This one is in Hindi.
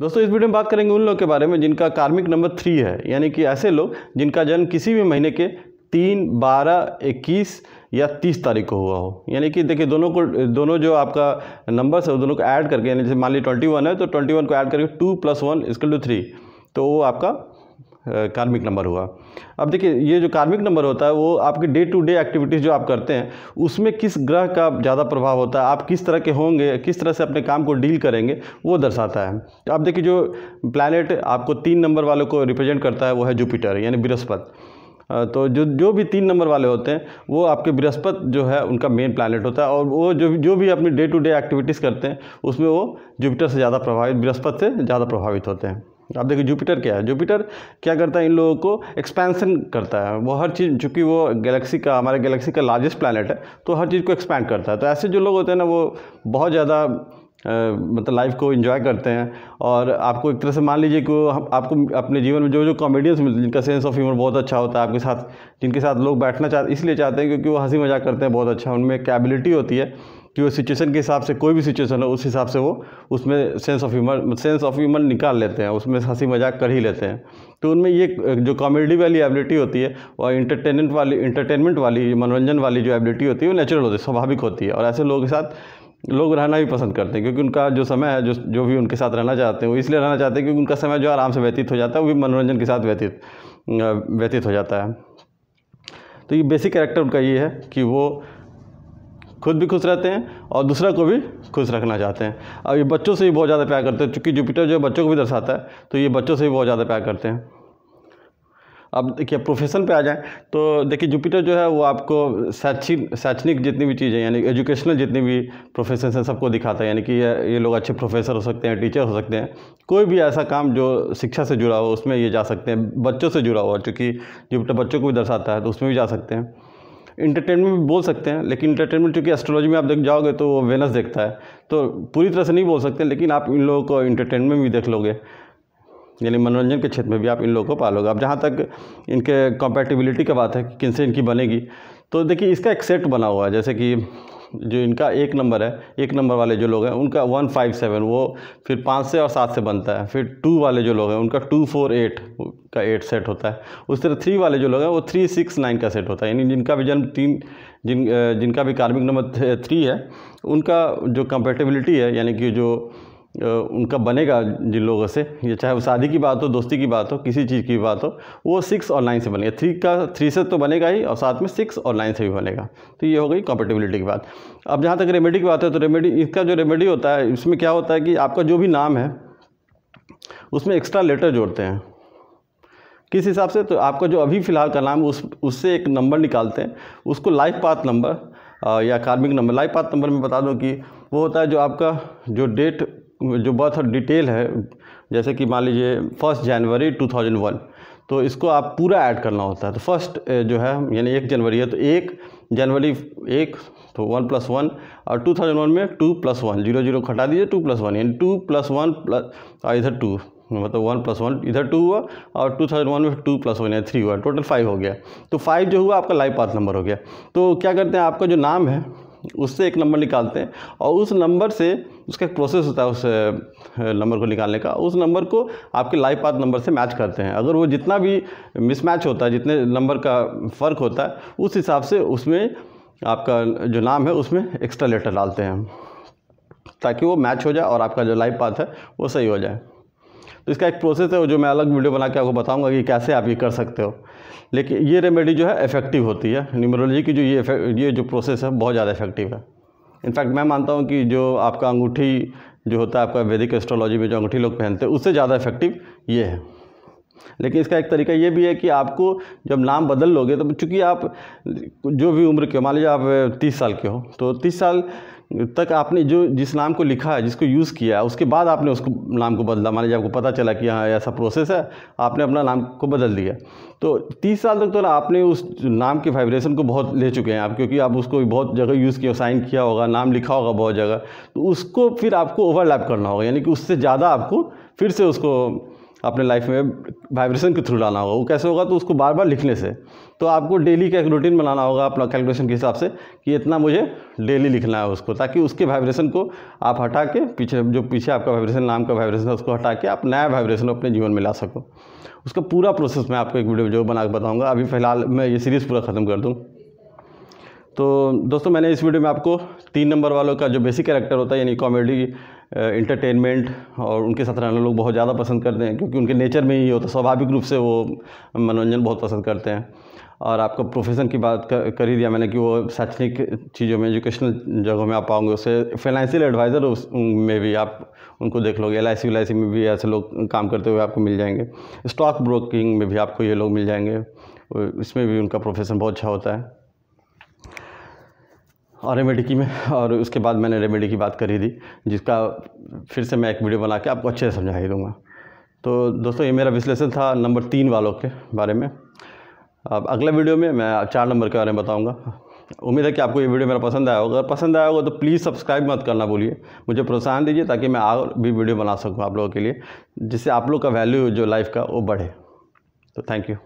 दोस्तों, इस वीडियो में बात करेंगे उन लोग के बारे में जिनका कार्मिक नंबर थ्री है, यानी कि ऐसे लोग जिनका जन्म किसी भी महीने के तीन, बारह, इक्कीस या तीस तारीख को हुआ हो। यानी कि देखिए, दोनों को, दोनों जो आपका नंबर है, वो दोनों को ऐड करके, यानी जैसे मान ली ट्वेंटी वन है तो ट्वेंटी वन को ऐड करके two plus one equal to three तो वो आपका कार्मिक नंबर हुआ। अब देखिए, ये जो कार्मिक नंबर होता है, वो आपके डे टू डे एक्टिविटीज़ जो आप करते हैं, उसमें किस ग्रह का ज़्यादा प्रभाव होता है, आप किस तरह के होंगे, किस तरह से अपने काम को डील करेंगे, वो दर्शाता है। अब देखिए, जो प्लानट आपको तीन नंबर वालों को रिप्रेजेंट करता है, वो है जुपिटर यानी बृहस्पति। तो जो जो भी तीन नंबर वाले होते हैं, वो आपके बृहस्पति जो है, उनका मेन प्लानट होता है, और वो जो जो भी अपनी डे टू डे एक्टिविटीज़ करते हैं, उसमें वो जुपिटर से ज़्यादा प्रभावित, बृहस्पति से ज़्यादा प्रभावित होते हैं। आप देखिए जुपिटर क्या है? जुपिटर क्या करता है इन लोगों को? एक्सपेंसन करता है। वो हर चीज़, चूँकि वो गैलेक्सी का, हमारे गैलेक्सी का लार्जेस्ट प्लानट है तो हर चीज़ को एक्सपैंड करता है। तो ऐसे जो लोग होते हैं ना, वो बहुत ज़्यादा मतलब लाइफ को इन्जॉय करते हैं। और आपको एक तरह से मान लीजिए कि वो आपको अपने जीवन में जो जो कॉमेडियंस मिलते हैं, जिनका सेंस ऑफ़ ह्यूमर बहुत अच्छा होता है, आपके साथ, जिनके साथ लोग बैठना चाहते इसलिए चाहते हैं क्योंकि वो हँसी मज़ाक करते हैं, बहुत अच्छा। उनमें कैबिलिटी होती है। कि वो सिचुएशन के हिसाब से कोई भी सिचुएशन हो, उस हिसाब से वो उसमें sense of humour sense of humour निकाल लेते हैं, उसमें हँसी मज़ाक कर ही लेते हैं। तो उनमें ये, जो कॉमेडी वाली एबिलिटी होती है और इंटरटेनमेंट वाली इंटरटेनमेंट वाली मनोरंजन वाली जो एबिलिटी होती है, वो नेचुरल होती है, स्वाभाविक होती है। और ऐसे लोगों के साथ लोग रहना भी पसंद करते हैं, क्योंकि उनका जो समय है, जो जो भी उनके साथ रहना चाहते हैं, वो इसलिए रहना चाहते हैं क्योंकि उनका समय जो आराम से व्यतीत हो जाता है, वो भी मनोरंजन के साथ व्यतीत व्यतीत हो जाता है। तो ये बेसिक कैरेक्टर उनका ये है कि वो खुद भी खुश रहते हैं और दूसरा को भी खुश रखना चाहते हैं। अब ये बच्चों से भी बहुत ज़्यादा प्यार करते हैं, चूँकि जुपिटर जो है बच्चों को भी दर्शाता है तो ये बच्चों से भी बहुत ज़्यादा प्यार करते हैं। अब देखिए प्रोफेशन पे आ जाएँ तो देखिए जुपिटर जो है वो आपको शैक्षिक शैक्षणिक जितनी भी चीज़ें, यानी एजुकेशनल जितनी भी प्रोफेशन हैं, सबको दिखाता है, यानी कि ये ये लोग अच्छे प्रोफेसर हो सकते हैं टीचर हो सकते हैं। कोई भी ऐसा काम जो शिक्षा से जुड़ा हो, उसमें ये जा सकते हैं, बच्चों से जुड़ा हुआ क्योंकि जुपिटर बच्चों को भी दर्शाता है तो उसमें भी जा सकते हैं। इंटरटेनमेंट भी बोल सकते हैं, लेकिन इंटरटेनमेंट क्योंकि एस्ट्रोलॉजी में आप देख जाओगे तो वो वेनस देखता है। तो पूरी तरह से नहीं बोल सकते, लेकिन आप इन लोगों को इंटरटेनमेंट भी देख लोगे। यानी मनोरंजन के क्षेत्र में भी आप इन लोगों को पालोगे। अब जहाँ तक इनके कंपेटिबिलिटी का बात है किनसे इनकी बनेगी तो देखिए इसका एक सेट बना हुआ है, जैसे कि जो इनका एक नंबर है, एक नंबर वाले जो लोग हैं, उनका वन फाइव सेवन, वो फिर पाँच से और सात से बनता है। फिर टू वाले जो लोग हैं, उनका टू फोर एट का एट सेट होता है। उस तरह थ्री वाले जो लोग हैं, वो थ्री सिक्स नाइन का सेट होता है। यानी जिनका भी जन्म तीन, जिन, जिनका भी कार्मिक नंबर थ्री है, उनका जो कंपेटेबिलिटी है, यानी कि जो उनका बनेगा जिन लोगों से। ये चाहे वो शादी की बात हो, दोस्ती की बात हो, किसी चीज़ की बात हो, वो सिक्स और नाइन से बनेगा। थ्री का थ्री से तो बनेगा ही और साथ में सिक्स और नाइन से भी बनेगा। तो ये हो गई कॉम्पेटिबिलिटी की बात। अब जहाँ तक रेमेडी की बात है तो रेमेडी इसका जो रेमेडी होता है, इसमें क्या होता है कि आपका जो भी नाम है, उसमें एक्स्ट्रा लेटर जोड़ते हैं। किस हिसाब से? तो आपका जो अभी फ़िलहाल का नाम, उस, उससे एक नंबर निकालते हैं। उसको लाइफ पाथ नंबर या कार्मिक नंबर लाइफ पाथ नंबर में बता दो कि वो होता है जो आपका, जो डेट जो बर्थ डिटेल है, जैसे कि मान लीजिए फ़र्स्ट जनवरी 2001 तो इसको आप पूरा ऐड करना होता है। तो फ़र्स्ट जो है, यानी एक जनवरी है तो एक जनवरी, एक तो वन प्लस वन और टू थाउज़ेंड वन में two plus one zero zero खटा दीजिए टू प्लस वन यानी टू प्लस वन प्लस इधर टू मतलब वन प्लस वन इधर टू हुआ, और टू थाउज़ेंड वन में टू प्लस वन यानी थ्री हुआ टोटल फाइव हो गया। तो फाइव जो हुआ, आपका लाइव पाथ नंबर हो गया। तो क्या करते हैं, आपका जो नाम है उससे एक नंबर निकालते हैं और उस नंबर से उसका एक प्रोसेस होता है उस नंबर को निकालने का। उस नंबर को आपके लाइफ पाथ नंबर से मैच करते हैं। अगर वो जितना भी मिसमैच होता है, जितने नंबर का फ़र्क होता है, उस हिसाब से उसमें आपका जो नाम है, उसमें एक्स्ट्रा लेटर डालते हैं। ताकि वो मैच हो जाए और आपका जो लाइफ पाथ है, वो सही हो जाए। तो इसका एक प्रोसेस है जो मैं अलग वीडियो बना के आपको बताऊँगा कि कैसे आप ये कर सकते हो। लेकिन ये रेमेडी जो है इफ़ेक्टिव होती है। न्यूमरोलॉजी की जो ये ये जो प्रोसेस है, बहुत ज़्यादा इफ़ेक्टिव है। इनफैक्ट मैं मानता हूँ कि जो आपका अंगूठी जो होता है, आपका वैदिक एस्ट्रोलॉजी में जो अंगूठी लोग पहनते हैं, उससे ज़्यादा इफ़ेक्टिव ये है। लेकिन इसका एक तरीका ये भी है कि आपको जब नाम बदल लोगे तो चूँकि आप जो भी उम्र के मान लीजिए आप तीस साल के हो तो तीस साल तक आपने जो जिस नाम को लिखा है, जिसको यूज़ किया है, उसके बाद आपने उसको नाम को बदला। मान लीजिए आपको पता चला कि हाँ ऐसा प्रोसेस है, आपने अपना नाम को बदल दिया। तो तीस साल तक तो आपने उस नाम के वाइब्रेशन को बहुत ले चुके हैं आप, क्योंकि आप उसको बहुत जगह यूज़ किया साइन किया होगा, नाम लिखा होगा बहुत जगह। तो उसको फिर आपको ओवरलैप करना होगा, यानी कि उससे ज़्यादा आपको फिर से उसको अपने लाइफ में वाइब्रेशन के थ्रू लाना होगा। वो कैसे होगा? तो उसको बार बार लिखने से। तो आपको डेली का एक रूटीन बनाना होगा अपना कैलकुलेशन के हिसाब से कि इतना मुझे डेली लिखना है उसको, ताकि उसके वाइब्रेशन को आप हटा के पीछे, जो पीछे आपका वाइब्रेशन नाम का वाइब्रेशन है, उसको हटा के आप नया वाइब्रेशन अपने जीवन में ला सको। उसका पूरा प्रोसेस मैं आपको एक वीडियो जो बना के बताऊँगा। अभी फ़िलहाल मैं ये सीरीज़ पूरा ख़त्म कर दूँ। तो दोस्तों, मैंने इस वीडियो में आपको तीन नंबर वालों का जो बेसिक कैरेक्टर होता है, यानी कॉमेडी इंटरटेनमेंट और उनके साथ रहना लोग बहुत ज़्यादा पसंद करते हैं क्योंकि उनके नेचर में ही होता है। स्वाभाविक रूप से वो मनोरंजन बहुत पसंद करते हैं। और आपको प्रोफेशन की बात कर, कर ही दिया मैंने कि वो शैक्षणिक चीज़ों में एजुकेशनल जगहों में आप पाओगे उससे फाइनेंशियल एडवाइज़र उस में भी आप उनको देख लोगे। एल आई सी में भी ऐसे लोग काम करते हुए आपको मिल जाएँगे। स्टॉक ब्रोकिंग में भी आपको ये लोग मिल जाएँगे। इसमें भी उनका प्रोफेशन बहुत अच्छा होता है। और रेमेडी की में, और उसके बाद मैंने रेमेडी की बात करी थी, जिसका फिर से मैं एक वीडियो बना के आपको अच्छे से समझा ही दूँगा। तो दोस्तों, ये मेरा विश्लेषण था नंबर तीन वालों के बारे में। अब अगले वीडियो में मैं चार नंबर के बारे में बताऊँगा। उम्मीद है कि आपको ये वीडियो मेरा पसंद आया होगा। अगर पसंद आया होगा तो प्लीज़ सब्सक्राइब मत करना भूलिए। मुझे प्रोत्साहन दीजिए ताकि मैं और भी वीडियो बना सकूँ आप लोगों के लिए, जिससे आप लोग का वैल्यू जो लाइफ का वो बढ़े। तो थैंक यू